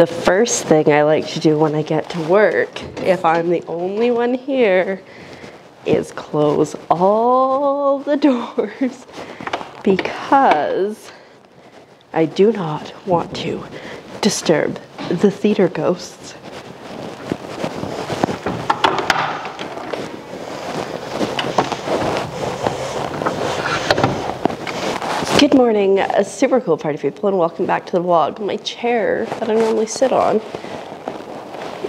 The first thing I like to do when I get to work, if I'm the only one here, is close all the doors because I do not want to disturb the theater ghosts. Good morning, a super cool party people, and welcome back to the vlog. My chair that I normally sit on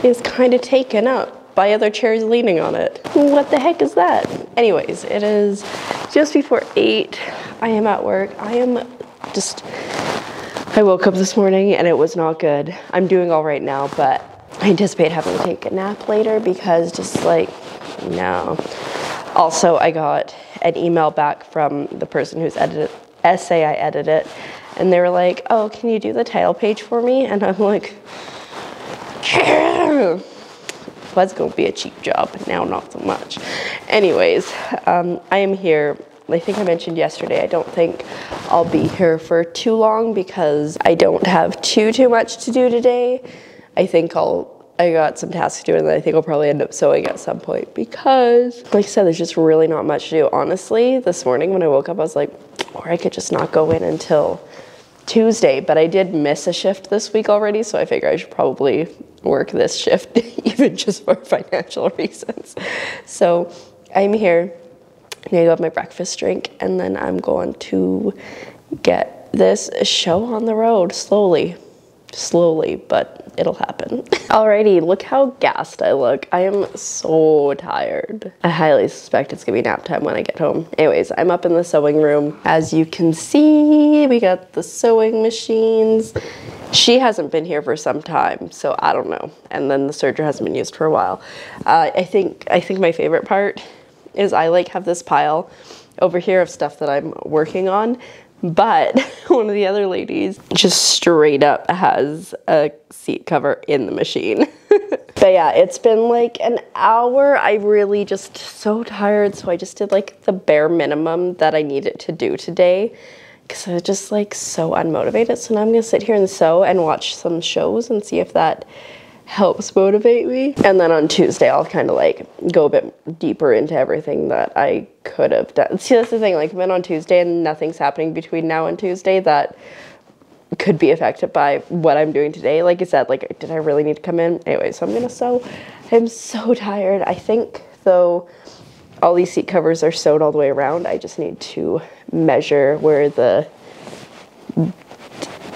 is kind of taken up by other chairs leaning on it. What the heck is that? Anyways, it is just before 8. I am at work. I am just, I woke up this morning and it was not good. I'm doing all right now, but I anticipate having to take a nap later because just like, no. Also, I got an email back from the person who's edited essay I edited, and they were like, "Oh, can you do the title page for me?" And I'm like. Was gonna be a cheap job, but now not so much. Anyways, um, I am here. I think I mentioned yesterday. I don't think I'll be here for too long because I don't have too too much to do today. I think I'll I got some tasks to do and I think I'll probably end up sewing at some point because like I said, there's just really not much to do. Honestly, this morning when I woke up, I was like, or I could just not go in until Tuesday, but I did miss a shift this week already, so I figure I should probably work this shift even just for financial reasons. So I'm here. I'm gonna go have my breakfast drink and then I'm going to get this show on the road slowly slowly, but it'll happen. Alrighty, look how gassed I look. I am so tired. I highly suspect it's gonna be nap time when I get home. Anyways, I'm up in the sewing room. As you can see, we got the sewing machines. She hasn't been here for some time, so I don't know. And then the serger hasn't been used for a while. Uh, I think I think my favorite part is I like have this pile over here of stuff that I'm working on but one of the other ladies just straight up has a seat cover in the machine. but yeah, it's been like an hour. I really just so tired. So I just did like the bare minimum that I needed to do today because I was just like so unmotivated. So now I'm gonna sit here and sew and watch some shows and see if that helps motivate me. And then on Tuesday, I'll kind of like go a bit deeper into everything that I could have done. See, that's the thing, like, I'm on Tuesday and nothing's happening between now and Tuesday that could be affected by what I'm doing today. Like I said, like, did I really need to come in? Anyway, so I'm gonna sew. I'm so tired. I think, though, all these seat covers are sewed all the way around. I just need to measure where the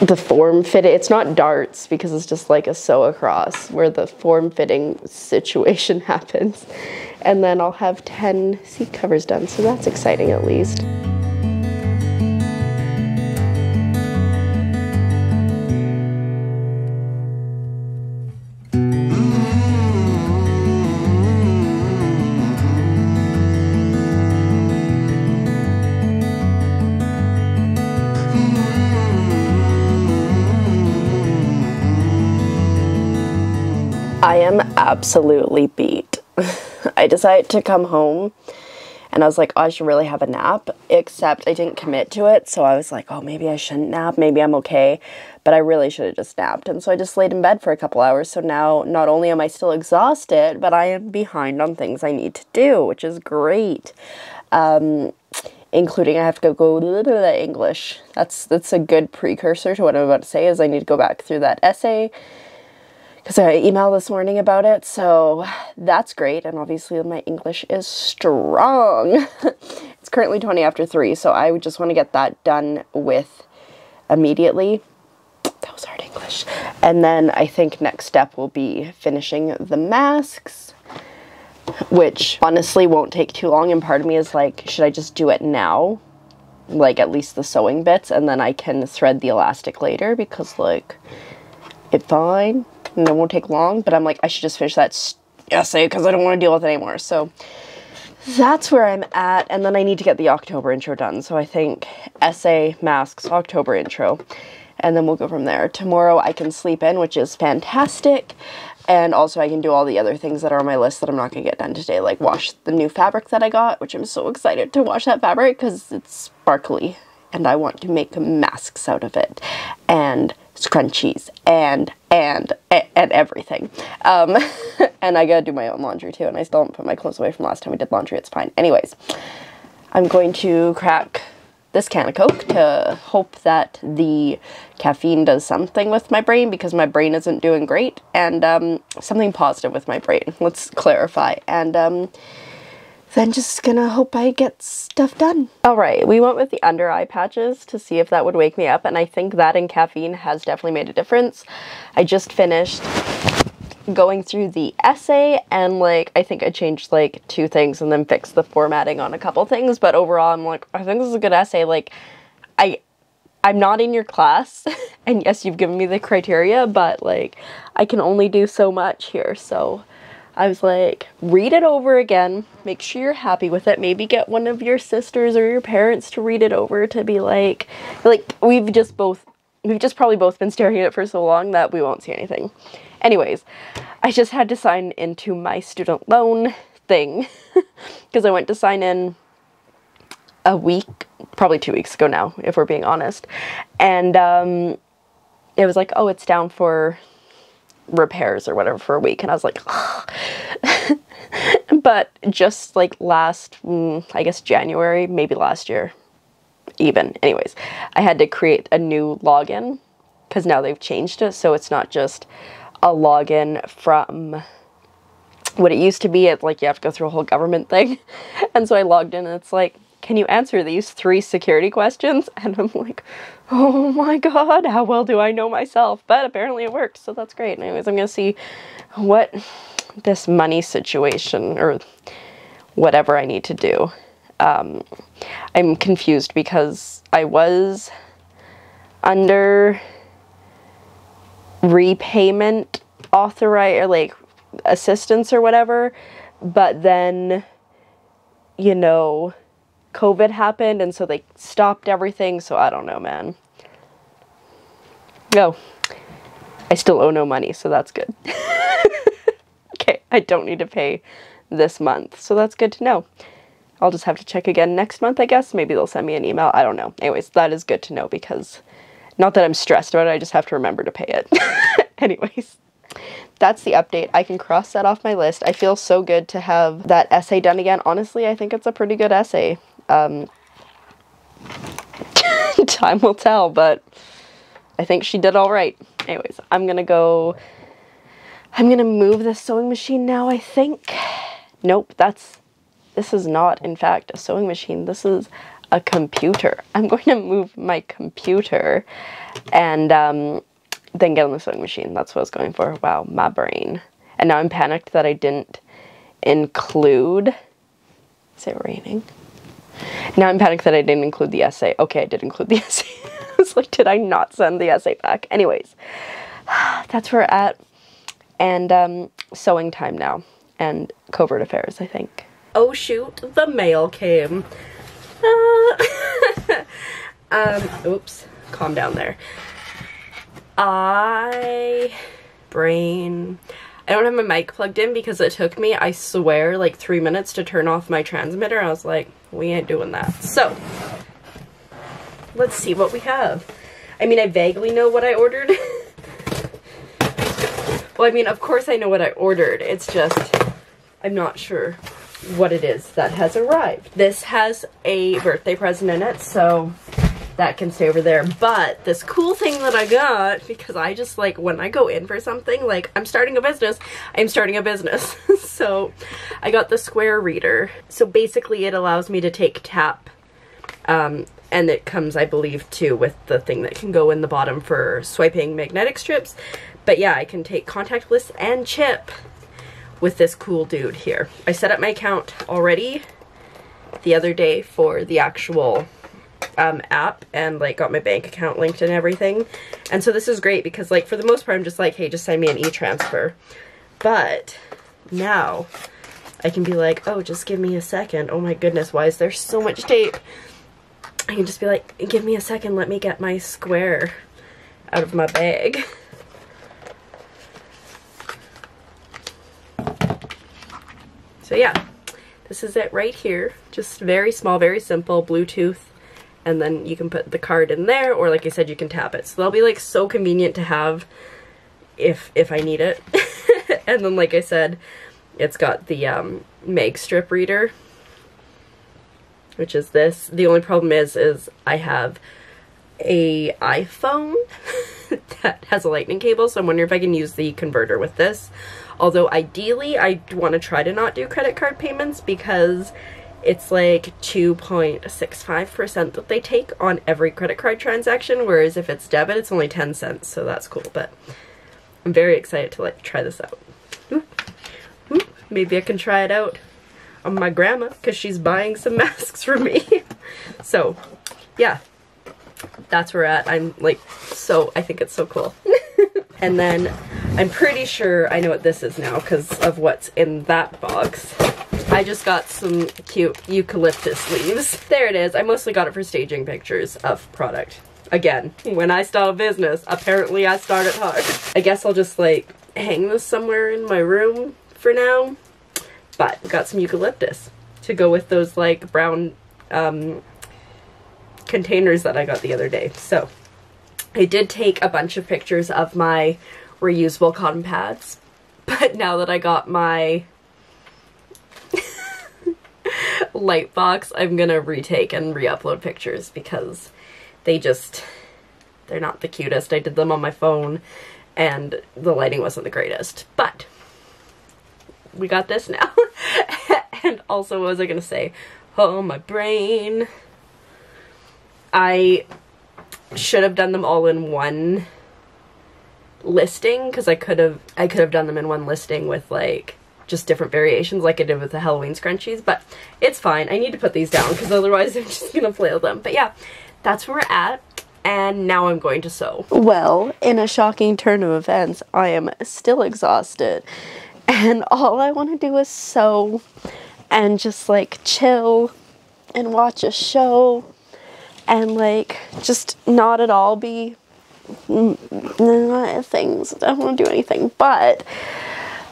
the form fit it's not darts because it's just like a sew across where the form fitting situation happens and then I'll have 10 seat covers done so that's exciting at least. I am absolutely beat. I decided to come home and I was like, oh, I should really have a nap, except I didn't commit to it. So I was like, oh, maybe I shouldn't nap. Maybe I'm okay. But I really should have just napped. And so I just laid in bed for a couple hours. So now not only am I still exhausted, but I am behind on things I need to do, which is great. Um, including I have to go, go that English. That's that's a good precursor to what I'm about to say is I need to go back through that essay because I emailed this morning about it. So that's great. And obviously, my English is strong. it's currently 20 after 3, so I would just want to get that done with immediately. That was hard English. And then I think next step will be finishing the masks, which honestly won't take too long. And part of me is like, should I just do it now? Like at least the sewing bits, and then I can thread the elastic later because, like, it's fine and it won't take long, but I'm like, I should just finish that essay because I don't want to deal with it anymore. So that's where I'm at. And then I need to get the October intro done. So I think essay, masks, October intro, and then we'll go from there. Tomorrow I can sleep in, which is fantastic. And also I can do all the other things that are on my list that I'm not going to get done today, like wash the new fabric that I got, which I'm so excited to wash that fabric because it's sparkly and I want to make masks out of it. And scrunchies and and and everything. Um, and I gotta do my own laundry too, and I still haven't put my clothes away from last time we did laundry. It's fine. Anyways, I'm going to crack this can of Coke to hope that the caffeine does something with my brain because my brain isn't doing great, and um, something positive with my brain. Let's clarify. And um, then just gonna hope I get stuff done. All right, we went with the under eye patches to see if that would wake me up, and I think that and caffeine has definitely made a difference. I just finished going through the essay and like I think I changed like two things and then fixed the formatting on a couple things, but overall I'm like I think this is a good essay. Like I I'm not in your class and yes, you've given me the criteria, but like I can only do so much here. So I was like, read it over again, make sure you're happy with it. Maybe get one of your sisters or your parents to read it over to be like, like, we've just both, we've just probably both been staring at it for so long that we won't see anything. Anyways, I just had to sign into my student loan thing because I went to sign in a week, probably two weeks ago now, if we're being honest. And um, it was like, oh, it's down for repairs or whatever for a week and I was like but just like last mm, I guess January maybe last year even. Anyways I had to create a new login because now they've changed it so it's not just a login from what it used to be. It's like you have to go through a whole government thing. And so I logged in and it's like can you answer these three security questions? And I'm like, oh my god, how well do I know myself? But apparently it worked, so that's great. Anyways, I'm gonna see what this money situation or whatever I need to do. Um, I'm confused because I was under repayment authorize or like assistance or whatever, but then, you know, COVID happened and so they stopped everything. So I don't know, man. No, I still owe no money, so that's good. okay, I don't need to pay this month, so that's good to know. I'll just have to check again next month, I guess. Maybe they'll send me an email. I don't know. Anyways, that is good to know because not that I'm stressed about it, I just have to remember to pay it. Anyways, that's the update. I can cross that off my list. I feel so good to have that essay done again. Honestly, I think it's a pretty good essay. Um, time will tell, but I think she did all right. Anyways, I'm gonna go, I'm gonna move the sewing machine now, I think. Nope, that's, this is not, in fact, a sewing machine. This is a computer. I'm going to move my computer and um, then get on the sewing machine. That's what I was going for. Wow, my brain. And now I'm panicked that I didn't include, is it raining? Now I'm panicked that I didn't include the essay. Okay, I did include the essay. I was like, did I not send the essay back? Anyways, that's where we're at. And um, sewing time now. And covert affairs, I think. Oh shoot, the mail came. Uh, um, oops, calm down there. I, brain, I don't have my mic plugged in because it took me, I swear, like three minutes to turn off my transmitter. I was like, we ain't doing that. So, let's see what we have. I mean, I vaguely know what I ordered. well, I mean, of course I know what I ordered. It's just, I'm not sure what it is that has arrived. This has a birthday present in it, so that can stay over there. But this cool thing that I got, because I just like, when I go in for something, like I'm starting a business, I'm starting a business. so I got the square reader. So basically it allows me to take tap um, and it comes, I believe, too, with the thing that can go in the bottom for swiping magnetic strips. But yeah, I can take contactless and chip with this cool dude here. I set up my account already the other day for the actual um, app and like got my bank account linked and everything. And so this is great because like for the most part I'm just like, hey, just send me an e-transfer. But now I can be like, oh, just give me a second. Oh my goodness, why is there so much tape? I can just be like, give me a second, let me get my square out of my bag. So yeah, this is it right here. Just very small, very simple, Bluetooth and then you can put the card in there or like I said you can tap it. So that'll be like so convenient to have if if I need it. and then like I said, it's got the um, mag strip reader which is this. The only problem is is I have a iPhone that has a lightning cable so I'm wondering if I can use the converter with this. Although ideally I want to try to not do credit card payments because it's like 2.65% that they take on every credit card transaction, whereas if it's debit, it's only 10 cents, so that's cool. But I'm very excited to like try this out. Ooh. Ooh. Maybe I can try it out on my grandma because she's buying some masks for me. so, yeah, that's where at. I'm like, so, I think it's so cool. and then I'm pretty sure I know what this is now because of what's in that box. I just got some cute eucalyptus leaves. There it is. I mostly got it for staging pictures of product. Again, when I start a business, apparently I start started hard. I guess I'll just like hang this somewhere in my room for now. But got some eucalyptus to go with those like brown um, containers that I got the other day. So I did take a bunch of pictures of my reusable cotton pads. But now that I got my Lightbox, I'm gonna retake and re-upload pictures because they just, they're not the cutest. I did them on my phone and the lighting wasn't the greatest, but we got this now. and also, what was I gonna say? Oh, my brain. I should have done them all in one listing because I could have I could have done them in one listing with like just different variations like I did with the Halloween scrunchies, but it's fine. I need to put these down because otherwise I'm just gonna flail them. But yeah, that's where we're at. And now I'm going to sew. Well, in a shocking turn of events, I am still exhausted. And all I want to do is sew and just like chill and watch a show and like just not at all be mm, things. I don't want to do anything, but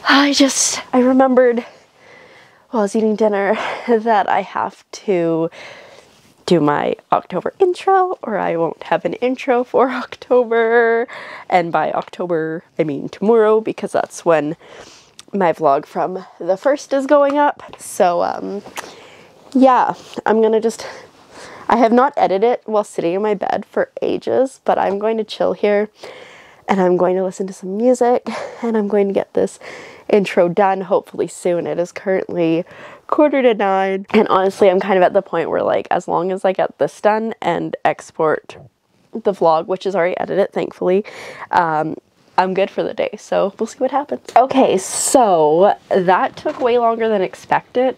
I just, I remembered while I was eating dinner that I have to do my October intro or I won't have an intro for October. And by October, I mean tomorrow because that's when my vlog from the first is going up. So, um, yeah, I'm gonna just, I have not edited it while sitting in my bed for ages, but I'm going to chill here and I'm going to listen to some music and I'm going to get this intro done hopefully soon. It is currently quarter to nine. And honestly, I'm kind of at the point where like, as long as I get this done and export the vlog, which is already edited, thankfully, um, I'm good for the day. So we'll see what happens. Okay, so that took way longer than expected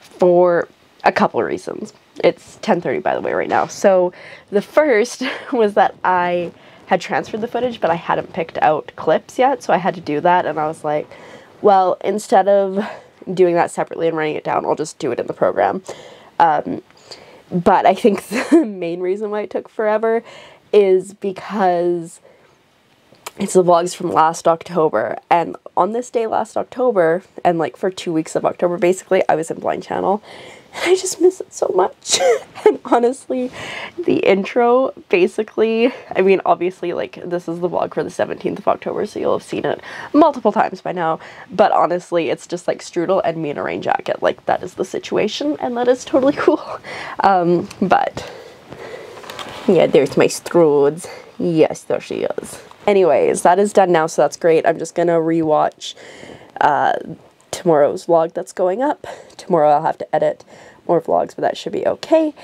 for a couple reasons. It's 10.30 by the way right now. So the first was that I had transferred the footage, but I hadn't picked out clips yet, so I had to do that, and I was like, well, instead of doing that separately and writing it down, I'll just do it in the program. Um, but I think the main reason why it took forever is because it's the vlogs from last October, and on this day last October, and like for two weeks of October, basically, I was in Blind Channel, I just miss it so much. and honestly, the intro basically, I mean, obviously, like, this is the vlog for the 17th of October, so you'll have seen it multiple times by now. But honestly, it's just like Strudel and me in a rain jacket. Like, that is the situation, and that is totally cool. Um, but yeah, there's my Strudes. Yes, there she is. Anyways, that is done now, so that's great. I'm just gonna rewatch uh, tomorrow's vlog that's going up. Tomorrow I'll have to edit more vlogs, but that should be okay.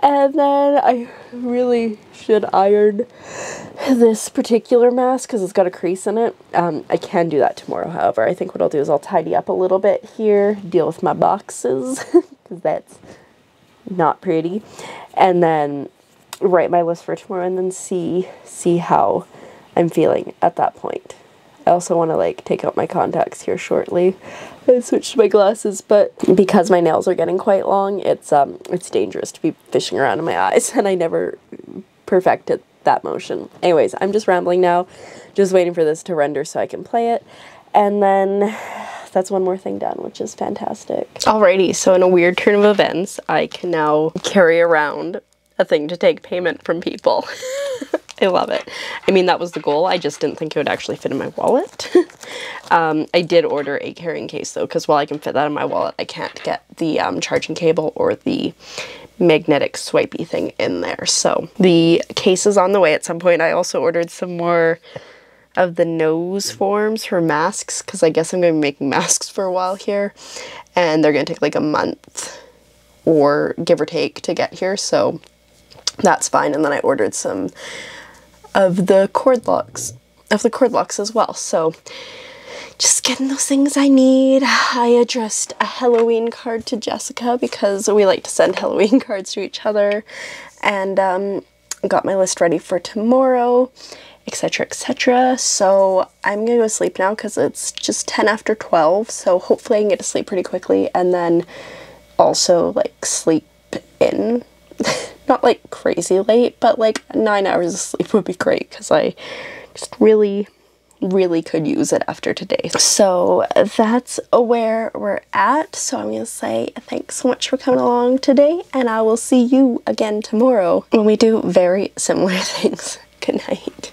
And then I really should iron this particular mask because it's got a crease in it. Um, I can do that tomorrow, however. I think what I'll do is I'll tidy up a little bit here, deal with my boxes, because that's not pretty. And then write my list for tomorrow and then see see how I'm feeling at that point. I also want to like take out my contacts here shortly. I switched my glasses, but because my nails are getting quite long, it's um it's dangerous to be fishing around in my eyes, and I never perfected that motion. Anyways, I'm just rambling now, just waiting for this to render so I can play it, and then that's one more thing done, which is fantastic. Alrighty, so in a weird turn of events, I can now carry around a thing to take payment from people. I love it. I mean, that was the goal. I just didn't think it would actually fit in my wallet. um, I did order a carrying case though, because while I can fit that in my wallet, I can't get the um, charging cable or the magnetic swipey thing in there. So the case is on the way at some point. I also ordered some more of the nose forms for masks because I guess I'm going to be making masks for a while here and they're going to take like a month or give or take to get here so that's fine and then I ordered some of the cord locks of the cord locks as well. So just getting those things I need. I addressed a Halloween card to Jessica because we like to send Halloween cards to each other. And um, got my list ready for tomorrow etc etc so i'm gonna go sleep now because it's just 10 after 12 so hopefully i can get to sleep pretty quickly and then also like sleep in not like crazy late but like nine hours of sleep would be great because i just really really could use it after today. So that's where we're at. So I'm going to say thanks so much for coming along today and I will see you again tomorrow when we do very similar things. Good night.